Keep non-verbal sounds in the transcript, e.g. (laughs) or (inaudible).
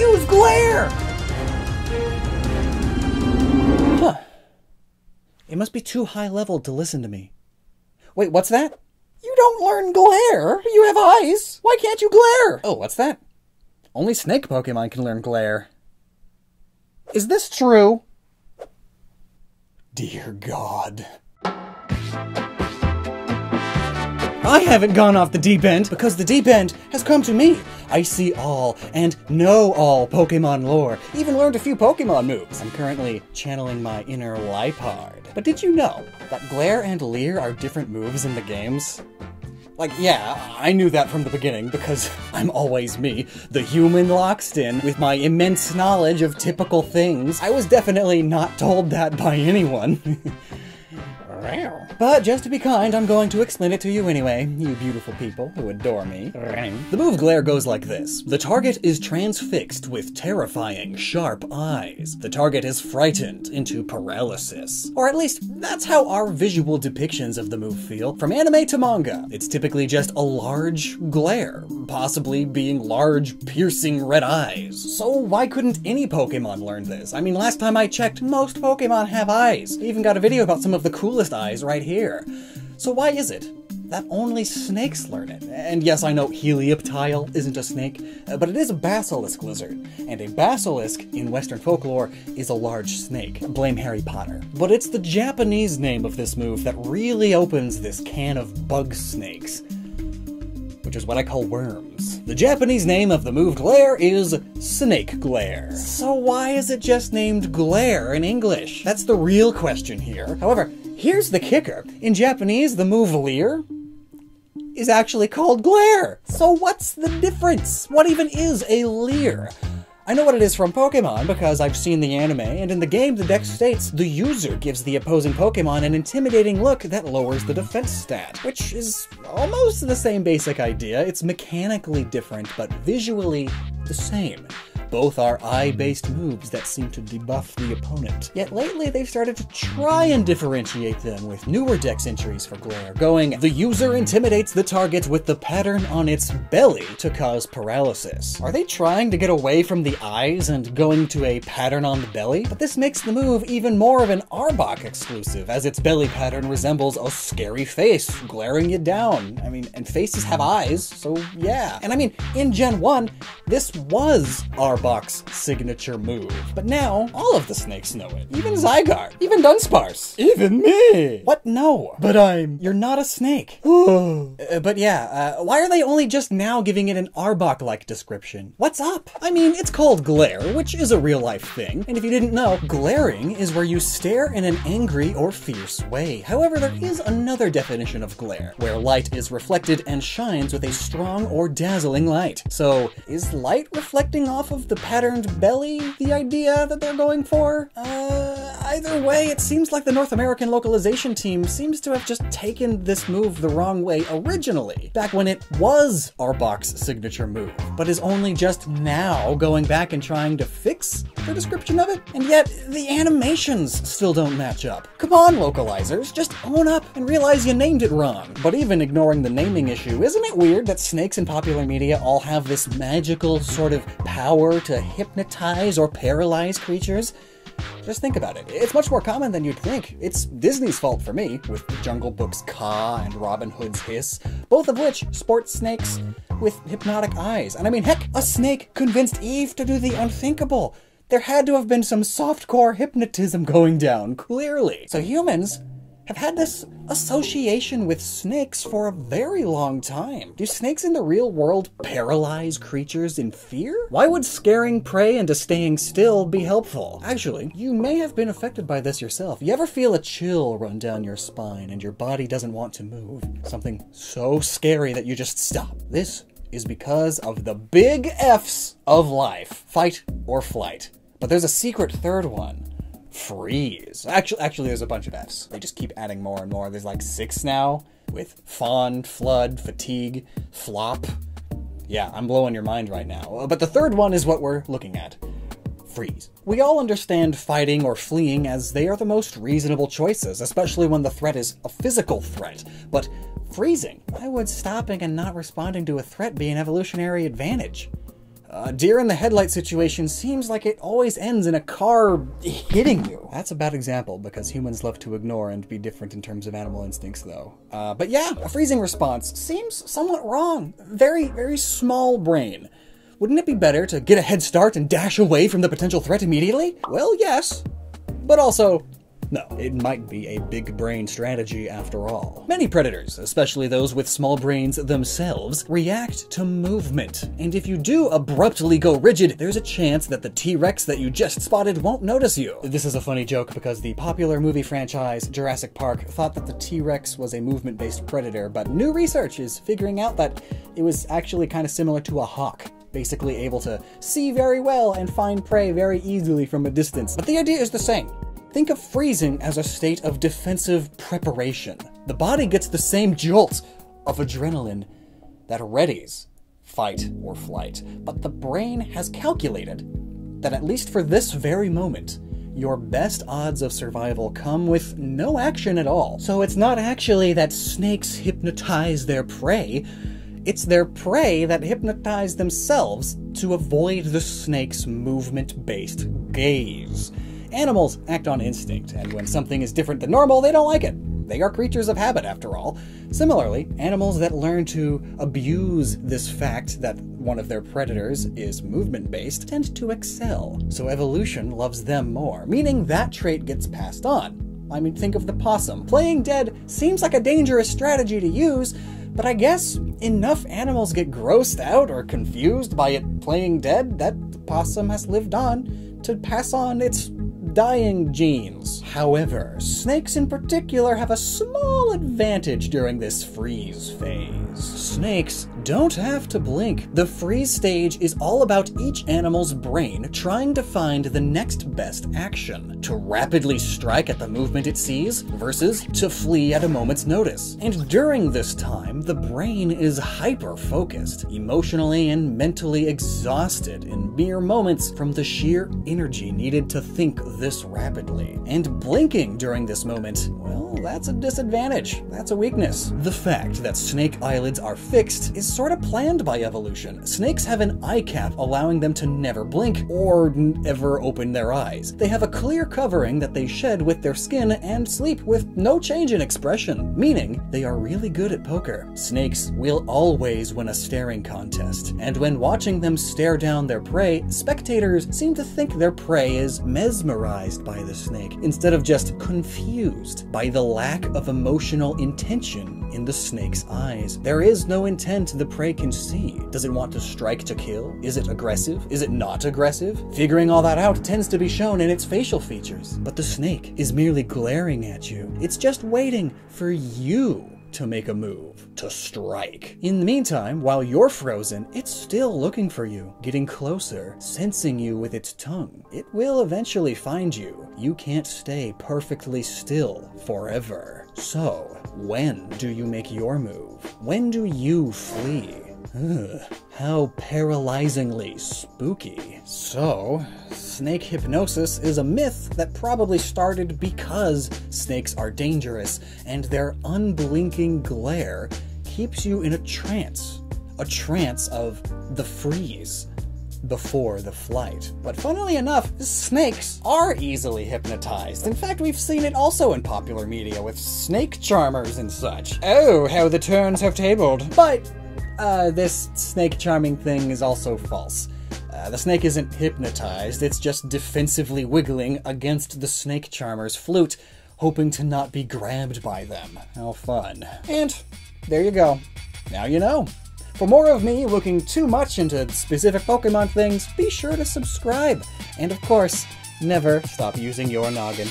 use glare! Huh. It must be too high level to listen to me. Wait, what's that? You don't learn glare! You have eyes! Why can't you glare? Oh, what's that? Only snake Pokemon can learn glare. Is this true? Dear God. I haven't gone off the deep end because the deep end has come to me. I see all and know all Pokemon lore, even learned a few Pokemon moves. I'm currently channeling my inner Liepard. But did you know that Glare and Leer are different moves in the games? Like, yeah, I knew that from the beginning because (laughs) I'm always me, the human Lockstin, with my immense knowledge of typical things. I was definitely not told that by anyone. (laughs) But just to be kind, I'm going to explain it to you anyway, you beautiful people who adore me. The move glare goes like this. The target is transfixed with terrifying, sharp eyes. The target is frightened into paralysis. Or at least, that's how our visual depictions of the move feel. From anime to manga, it's typically just a large glare, possibly being large, piercing red eyes. So why couldn't any Pokemon learn this? I mean, last time I checked, most Pokemon have eyes. I even got a video about some of the coolest eyes right here. So why is it that only snakes learn it? And yes, I know Helioptile isn't a snake, uh, but it is a basilisk lizard. And a basilisk in Western folklore is a large snake. Blame Harry Potter. But it's the Japanese name of this move that really opens this can of bug snakes which is what I call worms. The Japanese name of the move glare is snake glare. So why is it just named glare in English? That's the real question here. However, here's the kicker. In Japanese, the move leer is actually called glare. So what's the difference? What even is a leer? I know what it is from Pokemon because I've seen the anime, and in the game, the dex states the user gives the opposing Pokemon an intimidating look that lowers the defense stat, which is almost the same basic idea. It's mechanically different, but visually the same. Both are eye-based moves that seem to debuff the opponent. Yet lately they've started to try and differentiate them with newer dex entries for Glare, going, the user intimidates the target with the pattern on its belly to cause paralysis. Are they trying to get away from the eyes and going to a pattern on the belly? But this makes the move even more of an Arbok exclusive, as its belly pattern resembles a scary face glaring you down. I mean, and faces have eyes, so yeah. And I mean, in Gen 1, this was Arbok Arbok's signature move. But now, all of the snakes know it. Even Zygarde. Even Dunsparce. Even me. What? No. But I'm... You're not a snake. (gasps) uh, but yeah, uh, why are they only just now giving it an Arbok-like description? What's up? I mean, it's called glare, which is a real-life thing. And if you didn't know, glaring is where you stare in an angry or fierce way. However, there is another definition of glare, where light is reflected and shines with a strong or dazzling light. So, is light reflecting off of the patterned belly the idea that they're going for? Uh, either way, it seems like the North American localization team seems to have just taken this move the wrong way originally, back when it was Arbok's signature move, but is only just now going back and trying to fix the description of it? And yet, the animations still don't match up. Come on, localizers, just own up and realize you named it wrong. But even ignoring the naming issue, isn't it weird that snakes in popular media all have this magical sort of power to hypnotize or paralyze creatures? Just think about it. It's much more common than you'd think. It's Disney's fault for me, with Jungle Book's Kaa and Robin Hood's Hiss, both of which sport snakes with hypnotic eyes. And I mean, heck, a snake convinced Eve to do the unthinkable. There had to have been some softcore hypnotism going down, clearly. So humans have had this association with snakes for a very long time. Do snakes in the real world paralyze creatures in fear? Why would scaring prey into staying still be helpful? Actually, you may have been affected by this yourself. You ever feel a chill run down your spine and your body doesn't want to move? Something so scary that you just stop. This is because of the big F's of life fight or flight. But there's a secret third one freeze. Actually, actually, there's a bunch of Fs. They just keep adding more and more. There's like six now with fawn, flood, fatigue, flop. Yeah, I'm blowing your mind right now. Uh, but the third one is what we're looking at. Freeze. We all understand fighting or fleeing as they are the most reasonable choices, especially when the threat is a physical threat. But freezing, why would stopping and not responding to a threat be an evolutionary advantage? A deer in the headlight situation seems like it always ends in a car hitting you. That's a bad example because humans love to ignore and be different in terms of animal instincts, though. Uh, but yeah, a freezing response seems somewhat wrong. Very, very small brain. Wouldn't it be better to get a head start and dash away from the potential threat immediately? Well, yes. But also, no, it might be a big brain strategy after all. Many predators, especially those with small brains themselves, react to movement. And if you do abruptly go rigid, there's a chance that the T-Rex that you just spotted won't notice you. This is a funny joke because the popular movie franchise Jurassic Park thought that the T-Rex was a movement-based predator, but new research is figuring out that it was actually kind of similar to a hawk basically able to see very well and find prey very easily from a distance. But the idea is the same. Think of freezing as a state of defensive preparation. The body gets the same jolt of adrenaline that readies fight or flight, but the brain has calculated that at least for this very moment, your best odds of survival come with no action at all. So it's not actually that snakes hypnotize their prey, it's their prey that hypnotize themselves to avoid the snake's movement based gaze. Animals act on instinct, and when something is different than normal, they don't like it. They are creatures of habit, after all. Similarly, animals that learn to abuse this fact that one of their predators is movement based tend to excel. So evolution loves them more, meaning that trait gets passed on. I mean, think of the possum. Playing dead seems like a dangerous strategy to use, but I guess enough animals get grossed out or confused by it playing dead that the possum has lived on to pass on its dying genes. However, snakes in particular have a small advantage during this freeze phase. Snakes don't have to blink. The freeze stage is all about each animal's brain trying to find the next best action to rapidly strike at the movement it sees versus to flee at a moment's notice. And during this time, the brain is hyper focused, emotionally and mentally exhausted in mere moments from the sheer energy needed to think this rapidly. And blinking during this moment, well, that's a disadvantage. That's a weakness. The fact that snake eyelids are fixed is sort of planned by evolution. Snakes have an eye cap allowing them to never blink or ever open their eyes. They have a clear covering that they shed with their skin and sleep with no change in expression, meaning they are really good at poker. Snakes will always win a staring contest, and when watching them stare down their prey, spectators seem to think their prey is mesmerized by the snake instead of just confused by the lack of emotional intention in the snake's eyes. There is no intent the prey can see. Does it want to strike to kill? Is it aggressive? Is it not aggressive? Figuring all that out tends to be shown in its facial features. But the snake is merely glaring at you. It's just waiting for you to make a move, to strike. In the meantime, while you're frozen, it's still looking for you, getting closer, sensing you with its tongue. It will eventually find you. You can't stay perfectly still forever. So, when do you make your move? When do you flee? Ugh, how paralyzingly spooky. So, snake hypnosis is a myth that probably started because snakes are dangerous and their unblinking glare keeps you in a trance. A trance of the freeze before the flight. But funnily enough, snakes are easily hypnotized. In fact, we've seen it also in popular media with snake charmers and such. Oh, how the turns have tabled. But uh, this snake charming thing is also false. Uh, the snake isn't hypnotized, it's just defensively wiggling against the snake charmer's flute, hoping to not be grabbed by them. How fun. And there you go. Now you know. For more of me looking too much into specific Pokemon things, be sure to subscribe. And of course, never stop using your noggin.